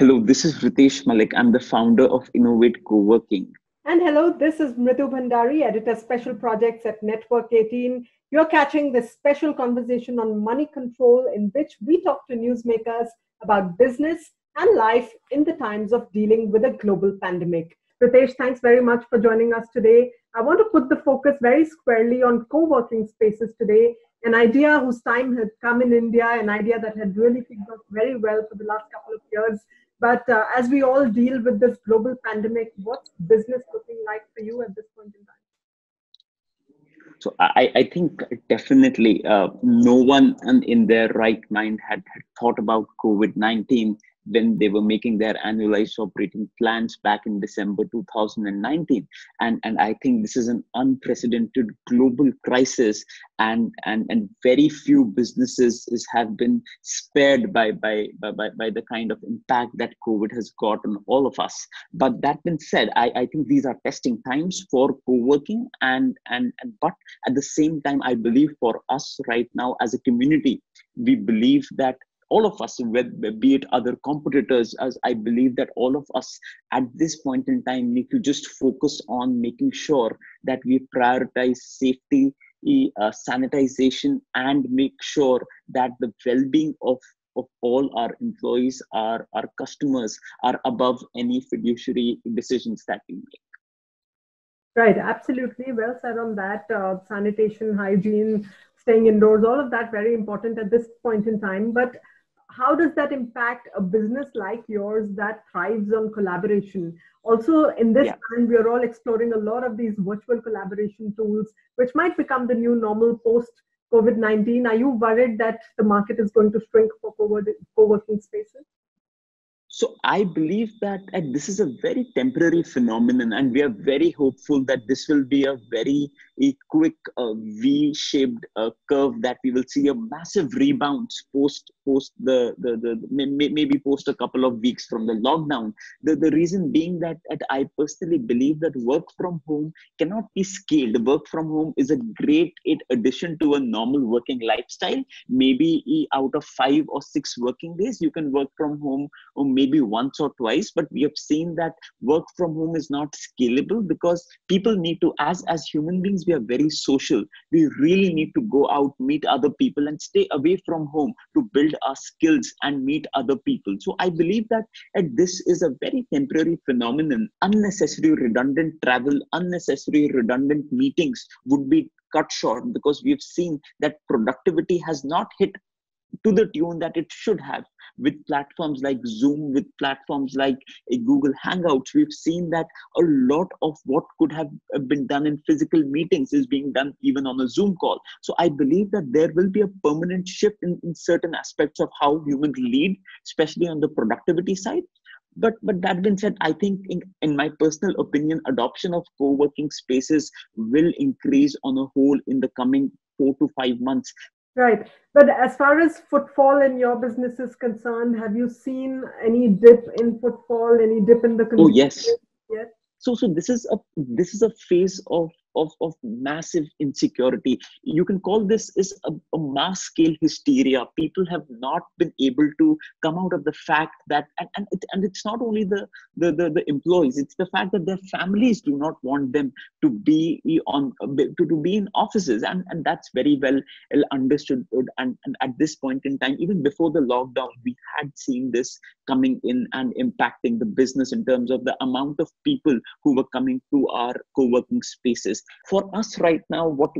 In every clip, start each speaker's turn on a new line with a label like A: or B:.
A: Hello, this is Ritesh Malik. I'm the founder of Innov8 Co-working.
B: And hello, this is Mridu Bhandari, editor special projects at Network 18. You're catching this special conversation on Moneycontrol in which we talk to newsmakers about business and life in the times of dealing with a global pandemic. Ritesh, thanks very much for joining us today. I want to put the focus very squarely on co-working spaces today, an idea whose time had come in India, an idea that had really picked up very well for the last couple of years but uh, as we all deal with this global pandemic, what's business looking like for you at this point in time?
A: So I, I think definitely uh, no one in their right mind had, had thought about COVID 19 when they were making their annualized operating plans back in December 2019. And, and I think this is an unprecedented global crisis, and, and, and very few businesses is, have been spared by, by, by, by the kind of impact that COVID has got on all of us. But that being said, I, I think these are testing times for co-working and, and, and but at the same time, I believe for us right now as a community, we believe that all of us, be it other competitors, as I believe that all of us at this point in time need to just focus on making sure that we prioritize safety, uh, sanitization, and make sure that the well-being of of all our employees, our, our customers are above any fiduciary decisions that we make.
B: Right, absolutely. Well said on that. Uh, sanitation, hygiene, staying indoors, all of that very important at this point in time. But how does that impact a business like yours that thrives on collaboration? Also in this yeah. time we are all exploring a lot of these virtual collaboration tools which might become the new normal post covid-19 are you worried that the market is going to shrink for co-working spaces?
A: So I believe that this is a very temporary phenomenon, and we are very hopeful that this will be a very a quick uh, V-shaped uh, curve that we will see a massive rebound post post the, the, the maybe post a couple of weeks from the lockdown. The, the reason being that, that I personally believe that work from home cannot be scaled. Work from home is a great addition to a normal working lifestyle. Maybe out of five or six working days, you can work from home or maybe once or twice. But we have seen that work from home is not scalable because people need to, as as human beings, we are very social. We really need to go out, meet other people, and stay away from home to build our skills and meet other people. So I believe that this is a very temporary phenomenon. Unnecessary redundant travel, unnecessary redundant meetings would be cut short because we've seen that productivity has not hit to the tune that it should have. With platforms like zoom with platforms like google hangouts we've seen that a lot of what could have been done in physical meetings is being done even on a zoom call. So i believe that there will be a permanent shift in, in certain aspects of how humans lead especially on the productivity side. But but that being said i think in, in my personal opinion adoption of co-working spaces will increase on a whole in the coming four to five months
B: Right. But as far as footfall in your business is concerned, have you seen any dip in footfall, any dip in the
A: Oh yes. Yes. So so this is a this is a phase of of, of massive insecurity. You can call this is a, a, mass scale hysteria. People have not been able to come out of the fact that, and, and, it, and it's not only the, the, the, the, employees, it's the fact that their families do not want them to be on to, to be in offices. And, and that's very well understood. And, and at this point in time, even before the lockdown, we had seen this coming in and impacting the business in terms of the amount of people who were coming to our co-working spaces for us right now what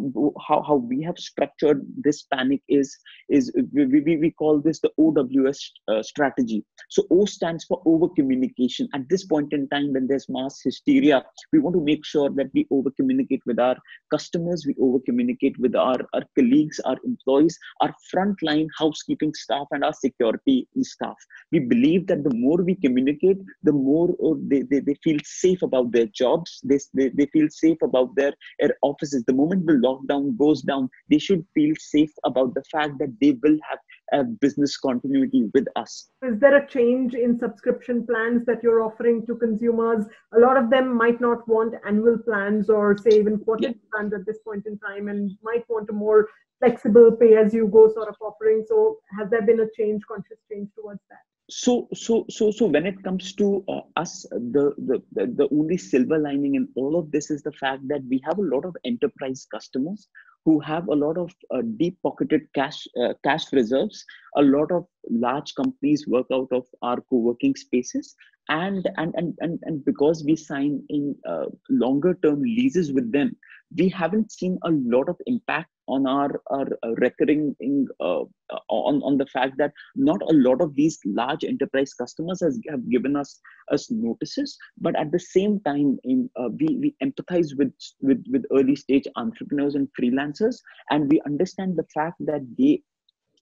A: how, how we have structured this panic is is we, we, we call this the ows uh, strategy. So o stands for over communication at this point in time when there's mass hysteria we want to make sure that we over communicate with our customers we over communicate with our, our colleagues our employees our frontline housekeeping staff and our security staff. We believe that the more we communicate the more uh, they, they, they feel safe about their jobs they, they, they feel safe about their their offices. The moment the lockdown goes down they should feel safe about the fact that they will have a business continuity with us.
B: Is there a change in subscription plans that you're offering to consumers? A lot of them might not want annual plans or say even quarterly yeah. plans at this point in time and might want a more flexible pay as you go sort of offering. So has there been a change conscious change towards that
A: so so so so when it comes to uh, us the, the the only silver lining in all of this is the fact that we have a lot of enterprise customers who have a lot of uh, deep pocketed cash uh, cash reserves. A lot of large companies work out of our co-working spaces. And and and and, and because we sign in uh, longer term leases with them we haven't seen a lot of impact on our, our uh, recurring uh, on, on the fact that not a lot of these large enterprise customers has, have given us us notices but at the same time in uh, we, we empathize with, with with early stage entrepreneurs and freelancers and we understand the fact that they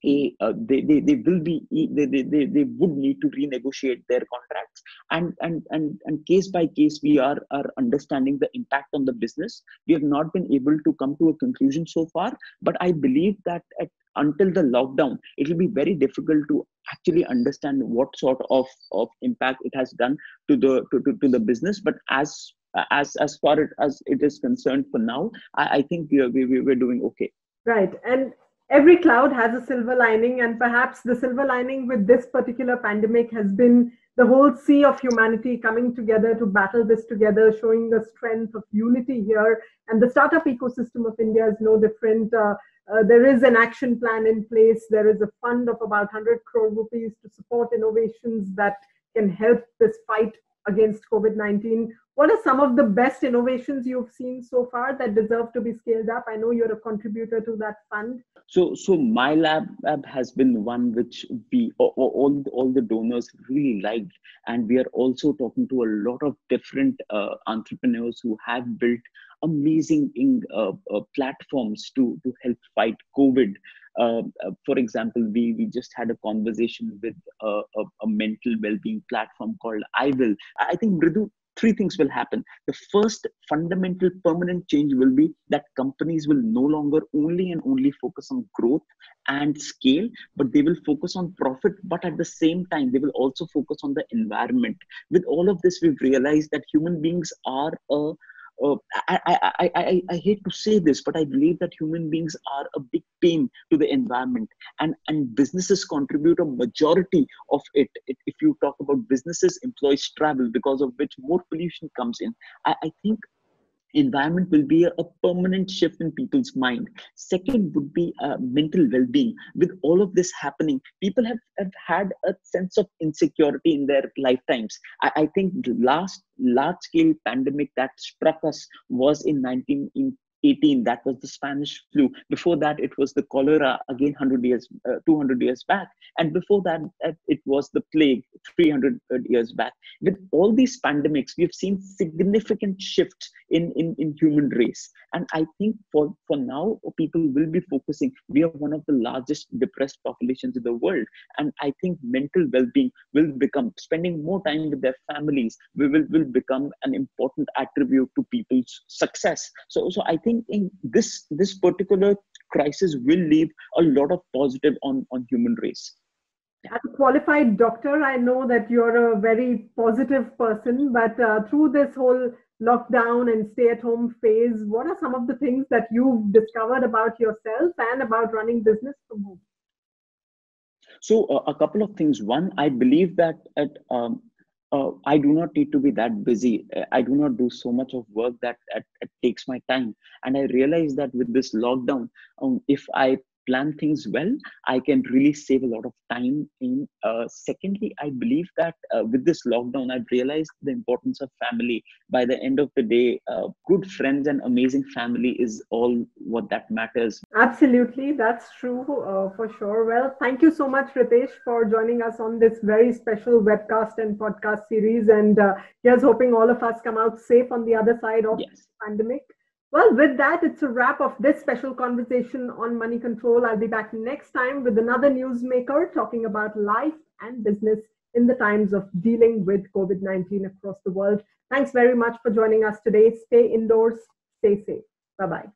A: a uh, they, they they will be they, they, they, they would need to renegotiate their contracts. And and and and case by case we are are understanding the impact on the business. We have not been able to come to a conclusion so far but i believe that at, until the lockdown it will be very difficult to actually understand what sort of of impact it has done to the to, to, to the business. But as as as far as it is concerned for now i, I think we are we, we're doing okay.
B: Right. And every cloud has a silver lining and perhaps the silver lining with this particular pandemic has been the whole sea of humanity coming together to battle this together showing the strength of unity here. And the startup ecosystem of india is no different. Uh, uh, there is an action plan in place. There is a fund of about 100 crore rupees to support innovations that can help this fight against covid-19 what are some of the best innovations you've seen so far that deserve to be scaled up? I know you're a contributor to that fund.
A: So so Mylab, has been one which we all, all the donors really liked. And we are also talking to a lot of different uh, entrepreneurs who have built amazing uh, uh, platforms to to help fight covid. Uh, uh, for example, we, we just had a conversation with a, a, a mental well-being platform called iWill. I think Mridu, three things will happen. The first fundamental permanent change will be that companies will no longer only and only focus on growth and scale, but they will focus on profit. But at the same time, they will also focus on the environment. With all of this, we've realized that human beings are a uh, I, I, I, I, hate to say this, but I believe that human beings are a big pain to the environment, and, and businesses contribute a majority of it. If you talk about businesses, employees travel, because of which more pollution comes in. I, I think environment will be a, permanent shift in people's mind. Second would be uh, mental well-being. With all of this happening people have, have had a sense of insecurity in their lifetimes. I, I think the last large scale pandemic that struck us was in 19 in 18 that was the spanish flu. Before that it was the cholera again 100 years uh, 200 years back. And before that it was the plague 300 years back. With all these pandemics we've seen significant shifts in, in in human race. And i think for for now people will be focusing. We are one of the largest depressed populations in the world. And i think mental well-being will become spending more time with their families we will will become an important attribute to people's success. So so i think think in this this particular crisis will leave a lot of positive on on human race.
B: As a qualified doctor i know that you're a very positive person but uh, through this whole lockdown and stay at home phase what are some of the things that you've discovered about yourself and about running business from home?
A: So uh, a couple of things. One i believe that at um, uh, I do not need to be that busy. Uh, I do not do so much of work that, that, that takes my time. And I realize that with this lockdown, um, if I plan things well, I can really save a lot of time. In uh, secondly, I believe that uh, with this lockdown, I've realized the importance of family. By the end of the day, uh, good friends and amazing family is all what that matters.
B: Absolutely, that's true uh, for sure. Well, thank you so much, Ritesh, for joining us on this very special webcast and podcast series. And uh, here's hoping all of us come out safe on the other side of yes. the pandemic. Well, with that, it's a wrap of this special conversation on Moneycontrol. I'll be back next time with another newsmaker talking about life and business in the times of dealing with COVID 19 across the world. Thanks very much for joining us today. Stay indoors, stay safe. Bye bye.